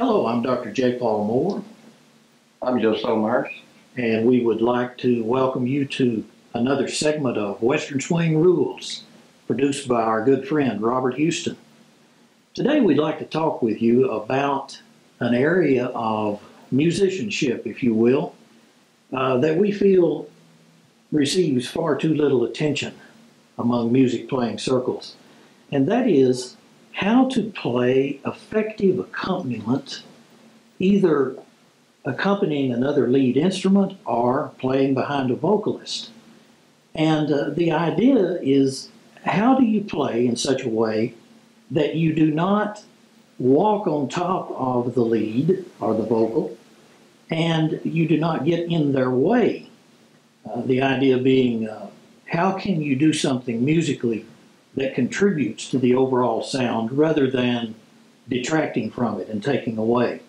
Hello, I'm Dr. J. Paul Moore, I'm Joe Settlemires. and we would like to welcome you to another segment of Western Swing Rules, produced by our good friend Robert Huston. Today, we'd like to talk with you about an area of musicianship, if you will, uh, that we feel receives far too little attention among music playing circles, and that is how to play effective accompaniment, either accompanying another lead instrument or playing behind a vocalist. And uh, the idea is how do you play in such a way that you do not walk on top of the lead or the vocal and you do not get in their way? Uh, the idea being uh, how can you do something musically that contributes to the overall sound rather than detracting from it and taking away?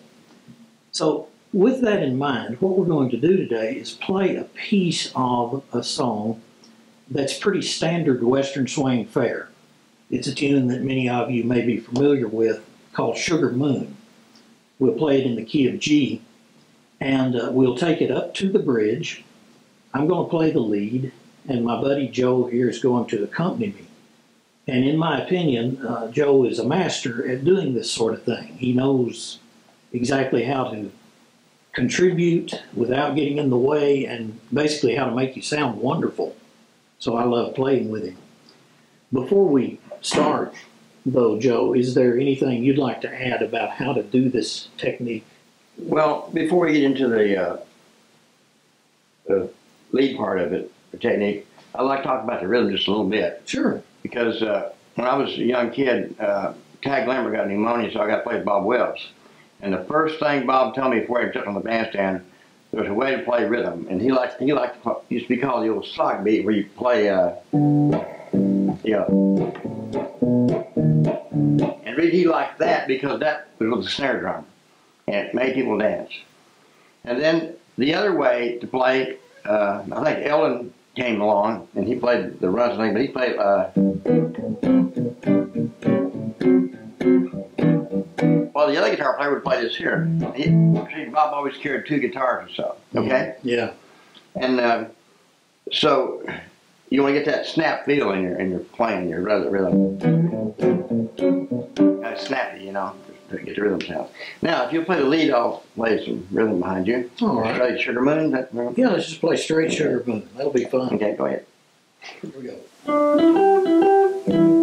So, with that in mind, what we're going to do today is play a piece of a song that's pretty standard Western swing fare. It's a tune that many of you may be familiar with called Sugar Moon. We'll play it in the key of G and uh, we'll take it up to the bridge. I'm going to play the lead, and my buddy Joe here is going to accompany me. And in my opinion, uh, Joe is a master at doing this sort of thing. He knows exactly how to contribute without getting in the way and basically how to make you sound wonderful. So I love playing with him. Before we start, though, Joe, is there anything you'd like to add about how to do this technique? Well, before we get into the, uh, the lead part of it, the technique, I'd like to talk about the rhythm just a little bit. Sure. Because uh, when I was a young kid, uh, Tag Lambert got pneumonia, so I got to play with Bob Wills. And the first thing Bob told me before he took on the bandstand, there was a way to play rhythm. And he liked, he liked, to, used to be called the old sock beat, where you play, uh, yeah. And really he liked that because that was with the snare drum. And it made people dance. And then the other way to play, uh, I think Eldon came along and he played the runs thing, but he played, uh, well, the other guitar player would play this here. He, see, Bob always carried two guitars or so, okay? Yeah. And uh, so you want to get that snap feel in your in your playing your rhythm. of snappy, you know, get the rhythm sound. Now, if you play the lead, I'll play some rhythm behind you. All right. Straight Sugar Moon. That, Yeah, let's just play straight sugar moon. That'll be fun. Okay, go ahead. Here we go.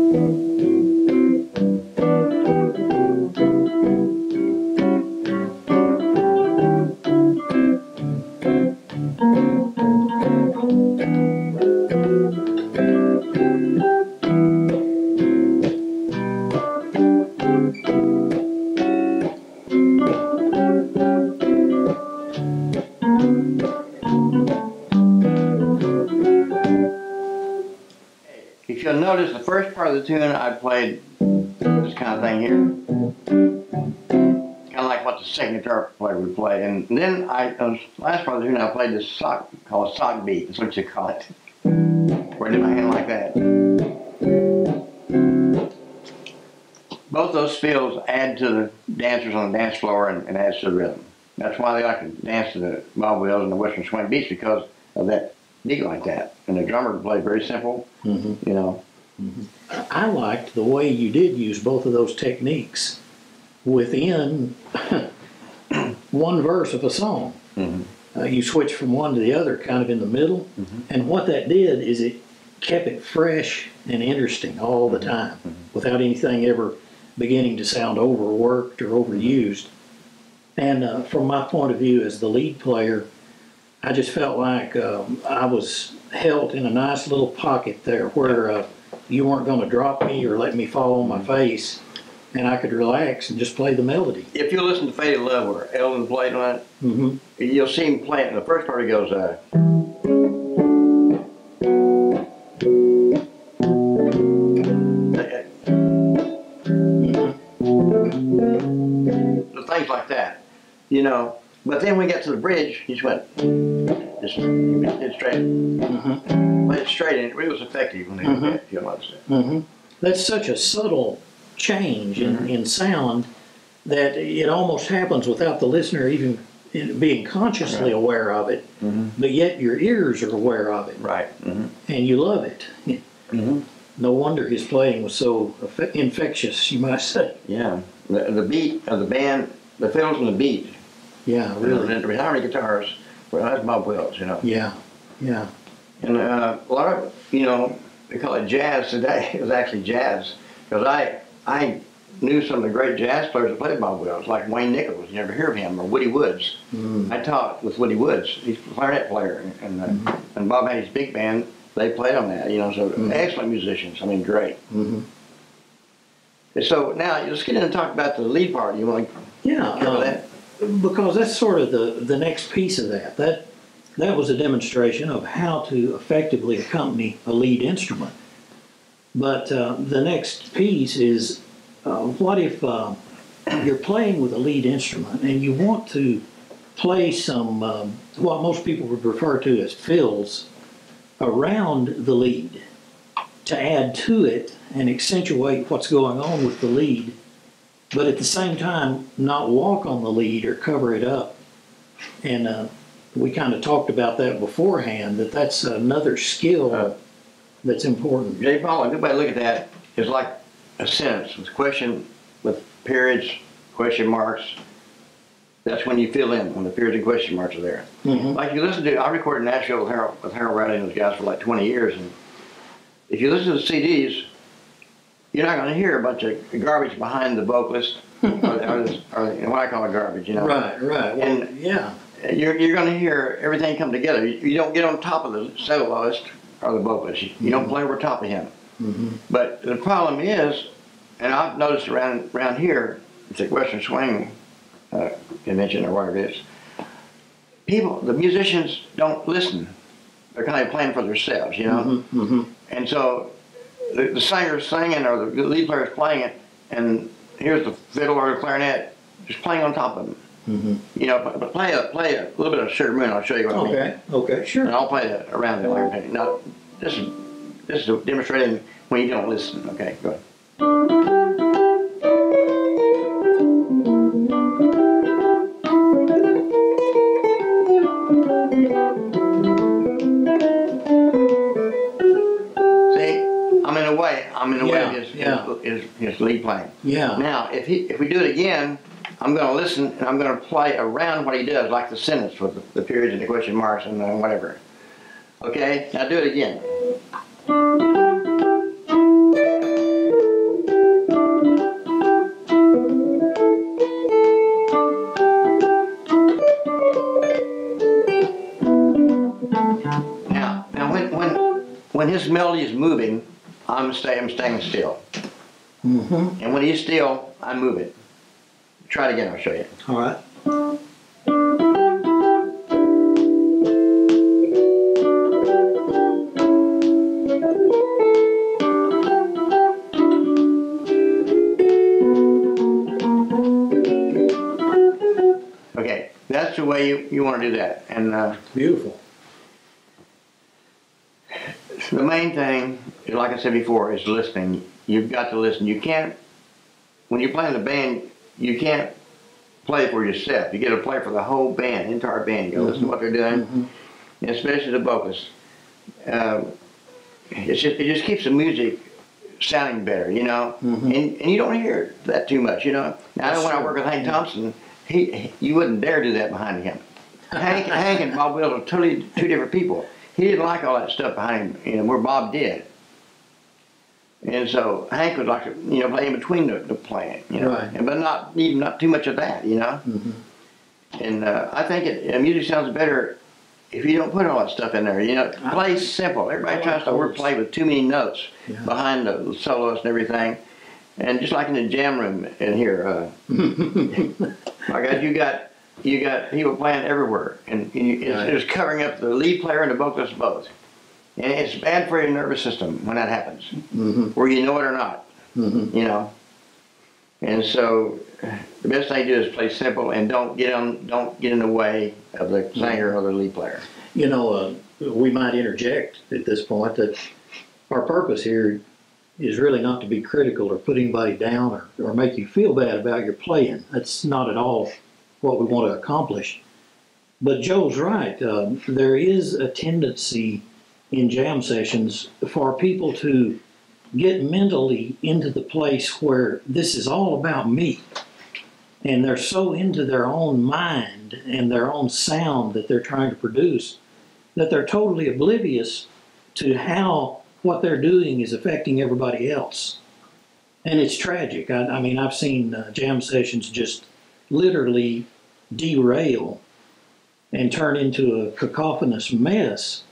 Part of the tune, I played this kind of thing here. Kind of like what the second guitar player would play. And then I, the last part of the tune, I played this sock, called a sock beat. That's what you call it. Where I did my hand like that. Both those feels add to the dancers on the dance floor and, and adds to the rhythm. That's why they like to dance to the Bob Wills and the Western Swing beats because of that beat like that. And the drummer would play very simple, hmm you know. I liked the way you did use both of those techniques within one verse of a song. Mhm. Uh, you switch from one to the other kind of in the middle. Mhm. And what that did is it kept it fresh and interesting all the time without anything ever beginning to sound overworked or overused. And uh, from my point of view as the lead player, I just felt like um, I was held in a nice little pocket there where uh, you weren't going to drop me or let me fall on my face, and I could relax and just play the melody. If you listen to Faded Love where Eldon played on it, hmm you'll see him play it. The first part he goes, uh, then we got to the bridge, he just went, just did straight, hmm played it straight, and it was effective when they did that, if you understand. hmm That's such a subtle change in, in sound that it almost happens without the listener even being consciously Right. aware of it, Mhm. but yet your ears are aware of it Right. hmm and you love it. hmm No wonder his playing was so infectious, you might say. Yeah. The, the beat of the band, the fiddles and the beat. Yeah, really. And harmony guitars. Well, that's Bob Wills, you know. Yeah, yeah. And uh, a lot of, you know, they call it jazz today. It was actually jazz. Because I, I knew some of the great jazz players that played Bob Wills, like Wayne Nichols, you never hear of him, or Woody Woods. Mm. I taught with Woody Woods. He's a clarinet player. And, and, uh, and Bob had his big band. They played on that, you know, so Mhm. excellent musicians. I mean, great. hmm And so now let's get in and talk about the lead part. You want to Yeah, cover uh, that? Because that's sort of the, the next piece of that. That that was a demonstration of how to effectively accompany a lead instrument. But uh, the next piece is uh, what if uh, you're playing with a lead instrument and you want to play some um, what most people would refer to as fills around the lead to add to it and accentuate what's going on with the lead but at the same time not walk on the lead or cover it up. And uh, we kind of talked about that beforehand. That that's another skill Uh, that's important. J. Paul, a good way to look at that is like a sentence with question, with periods, question marks. That's when you fill in, when the periods and question marks are there. Mhm. Like you listen to, I recorded in Nashville with Harold, with Harold Riley and those guys for like 20 years, and if you listen to the CDs, you're not going to hear a bunch of garbage behind the vocalist, or, or, this- or you know, what I call a garbage, you know. Right, right. Well, And- yeah, You're, you're going to hear everything come together. You, you don't get on top of the soloist or the vocalist. You, you don't play over top of him. Mhm. But the problem is, and I've noticed around around here, it's a Western Swing uh, convention or whatever it is. People, the musicians don't listen. They're kind of playing for themselves, you know. Mhm, mhm. And so the, the singer's singing or the lead player's playing it, and here's the fiddle or the clarinet just playing on top of them. Mhm. You know, but, but play a play a little bit of Sugar Moon. I'll show you what I mean. Okay, okay, Sure. And. I'll play that around the painting. Now, this is this is demonstrating when you don't listen. Okay, go ahead. I'm in a Yeah, way of his, yeah. his, his, his lead playing. Yeah, Now, if he if we do it again, I'm going to listen and I'm going to play around what he does, like the sentence with the, the periods and the question marks and uh, whatever. Okay, now do it again. Now, now when when when his melody is moving, I'm stay I'm staying still. hmm And when he's still, I move it. Try it again, I'll show you. all right. Okay, that's the way you, you want to do that. And uh, Beautiful. the main thing, like I said before, is listening. You've got to listen. You can't, when you're playing the band, you can't play for yourself. You got to play for the whole band, entire band. You to listen to what they're doing, Mhm. especially the vocalists. Um, it's just, it just keeps the music sounding better, you know. Mhm. And and you don't hear that too much, you know. Now I know when I work with Hank Thompson, he you wouldn't dare do that behind him. Hank, Hank and Bob Wills are totally two different people. He didn't like all that stuff behind him, you know, where Bob did. And so Hank would like to, you know, play in between the, the playing, you know, Right. and but not even not too much of that, you know. Mhm. And uh, I think it, uh, music sounds better if you don't put all that stuff in there. You know, play simple. Everybody tries to overplay with too many notes Yeah. behind the soloist and everything. And just like in the jam room in here, uh, my God, you got you got people playing everywhere, and you, it's, Right. it's covering up the lead player and the vocalist both. And it's bad for your nervous system when that happens, Mhm. whether you know it or not. Mhm. You know. And so, the best thing to do is play simple and don't get on, don't get in the way of the singer or the lead player. You know, uh, we might interject at this point that our purpose here is really not to be critical or put anybody down or, or make you feel bad about your playing. That's not at all what we want to accomplish. But Joe's right. Um, there is a tendency in jam sessions for people to get mentally into the place where this is all about me. And they're so into their own mind and their own sound that they're trying to produce that they're totally oblivious to how what they're doing is affecting everybody else. And it's tragic. I, I mean, I've seen uh, jam sessions just literally derail and turn into a cacophonous mess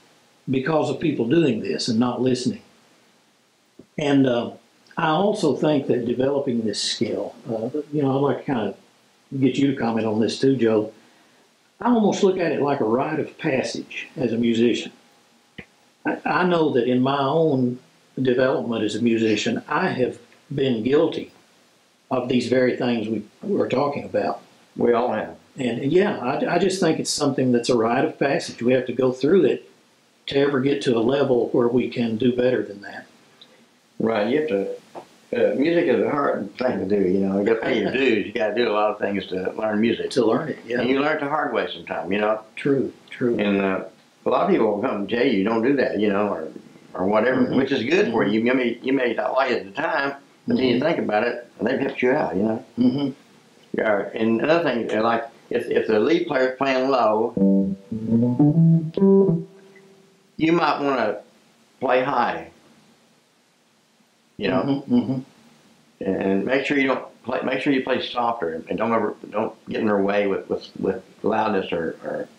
because of people doing this and not listening. And uh, I also think that developing this skill, uh, you know, I'd like to kind of get you to comment on this too, Joe. I almost look at it like a rite of passage as a musician. I, I know that in my own development as a musician, I have been guilty of these very things we were talking about. We all have. And yeah, I, I just think it's something that's a rite of passage. We have to go through it to ever get to a level where we can do better than that. Right. You have to. Uh, music is a hard thing to do. You know, you got to pay your dues. You got to do a lot of things to learn music, To learn it, yeah. and you learn it the hard way sometimes. You know, True, true. and uh, a lot of people will come and tell you, "Don't do that," you know, or or whatever, Mhm. which is good for you. You may you may not like it at the time, but then you think about it, and they've helped you out. You know. Mm-hmm. Yeah, and another thing, like if if the lead player's playing low, you might want to play high. You know, hmm and make sure you don't play. Make sure you play softer, and don't ever don't get in their way with with, with loudness or, or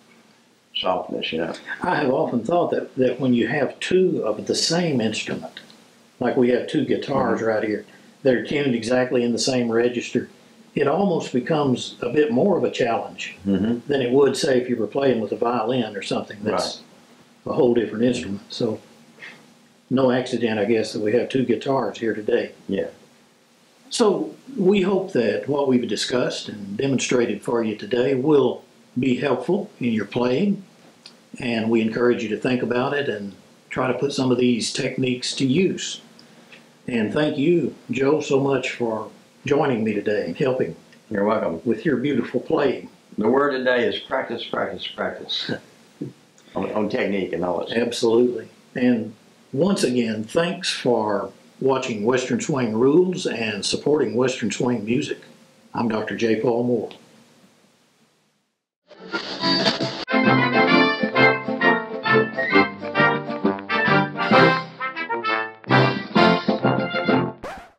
softness. You know. I have often thought that, that when you have two of the same instrument, like we have two guitars right here, they're tuned exactly in the same register, it almost becomes a bit more of a challenge Mm-hmm. than it would, say, if you were playing with a violin or something that's a whole different instrument. So, no accident, I guess, that we have two guitars here today. Yeah. So, we hope that what we've discussed and demonstrated for you today will be helpful in your playing, and we encourage you to think about it and try to put some of these techniques to use. And thank you, Joe, so much for joining me today and helping You're welcome. with your beautiful playing. The word today is practice, practice, practice on, on technique and all that. Absolutely. And once again, thanks for watching Western Swing Rules and supporting Western Swing music. I'm Dr. J. Paul Moore.